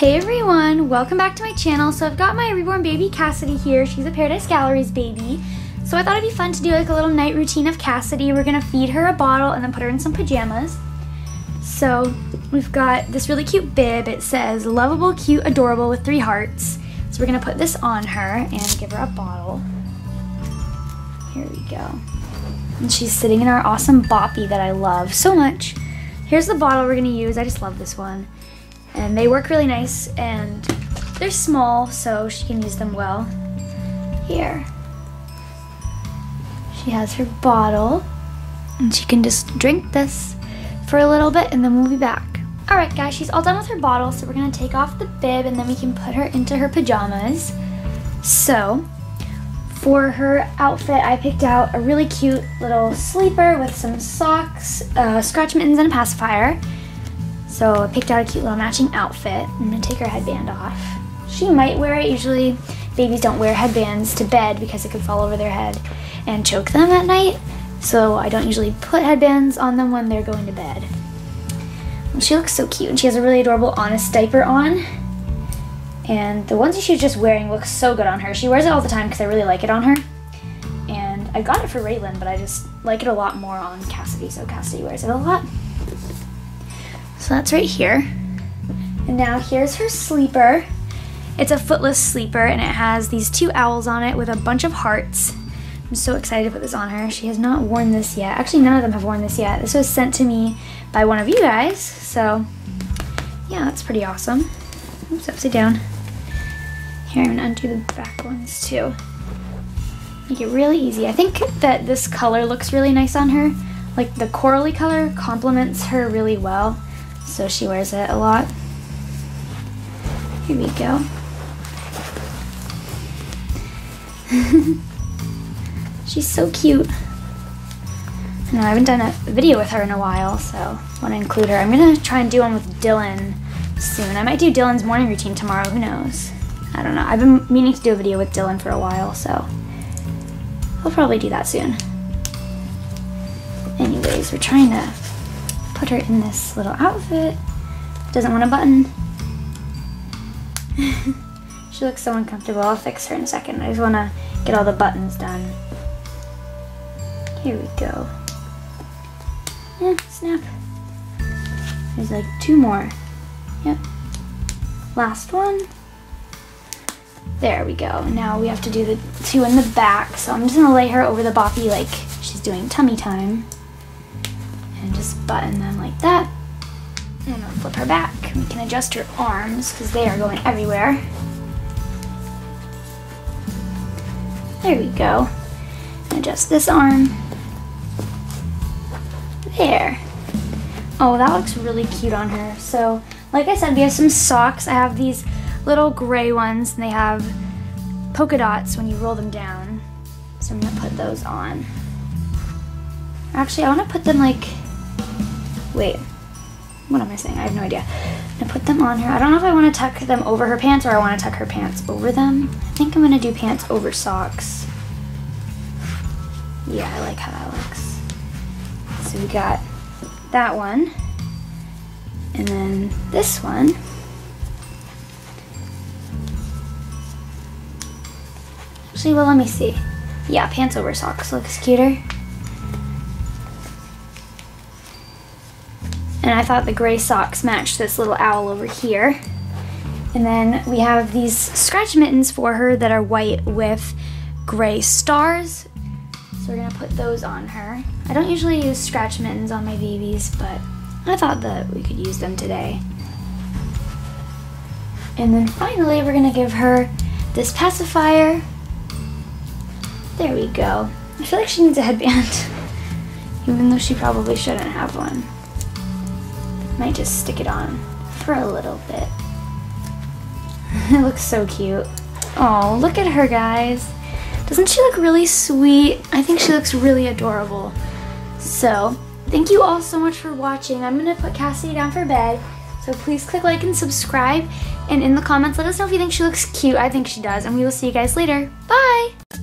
Hey everyone, welcome back to my channel. So I've got my reborn baby Cassidy here. She's a Paradise Galleries baby. So I thought it'd be fun to do like a little night routine of Cassidy. We're gonna feed her a bottle and then put her in some pajamas. So we've got this really cute bib. It says lovable, cute, adorable with three hearts. So we're gonna put this on her and give her a bottle. Here we go. And she's sitting in our awesome boppy that I love so much. Here's the bottle we're gonna use. I just love this one. And they work really nice and they're small so she can use them well. Here. She has her bottle and she can just drink this for a little bit and then we'll be back. All right guys, she's all done with her bottle so we're gonna take off the bib and then we can put her into her pajamas. So for her outfit, I picked out a really cute little sleeper with some socks, uh, scratch mittens, and a pacifier. So I picked out a cute little matching outfit. I'm gonna take her headband off. She might wear it. Usually babies don't wear headbands to bed because it could fall over their head and choke them at night. So I don't usually put headbands on them when they're going to bed. She looks so cute and she has a really adorable Honest diaper on. And the onesie she's just wearing looks so good on her. She wears it all the time because I really like it on her. And I got it for Raylan, but I just like it a lot more on Cassidy, so Cassidy wears it a lot. So that's right here. And now here's her sleeper. It's a footless sleeper and it has these two owls on it with a bunch of hearts. I'm so excited to put this on her. She has not worn this yet. Actually, none of them have worn this yet. This was sent to me by one of you guys. So yeah, that's pretty awesome. Oops, upside down. Here, I'm gonna undo the back ones too. Make it really easy. I think that this color looks really nice on her. Like the corally color complements her really well. So she wears it a lot. Here we go. She's so cute. I know I haven't done a video with her in a while, so I want to include her. I'm gonna try and do one with Dylan soon. I might do Dylan's morning routine tomorrow, who knows? I don't know. I've been meaning to do a video with Dylan for a while, so I'll probably do that soon. Anyways, we're trying to put her in this little outfit. Doesn't want a button. she looks so uncomfortable. I'll fix her in a second. I just want to get all the buttons done. Here we go. Yeah, snap. There's like two more. Yep. Last one. There we go. Now we have to do the two in the back. So I'm just gonna lay her over the boppy like she's doing tummy time. And just button them like that. And I'll flip her back. We can adjust her arms because they are going everywhere. There we go. Adjust this arm. There. Oh, that looks really cute on her. So, like I said, we have some socks. I have these little gray ones, and they have polka dots when you roll them down. So I'm gonna put those on. Actually, I wanna put them like, wait, what am I saying? I have no idea. I'm gonna put them on her. I don't know if I wanna tuck them over her pants or I wanna tuck her pants over them. I think I'm gonna do pants over socks. Yeah, I like how that looks. So we got that one. And then this one. Actually, well, let me see. Yeah, pants over socks looks cuter. And I thought the gray socks matched this little owl over here. And then we have these scratch mittens for her that are white with gray stars. So we're gonna put those on her. I don't usually use scratch mittens on my babies, but I thought that we could use them today. And then finally, we're gonna give her this pacifier. There we go. I feel like she needs a headband, even though she probably shouldn't have one. Might just stick it on for a little bit. it looks so cute. Oh, look at her, guys. Doesn't she look really sweet? I think she looks really adorable. So, thank you all so much for watching. I'm to put Cassidy down for bed. So please click like and subscribe. And in the comments, let us know if you think she looks cute. I think she does. And we will see you guys later. Bye!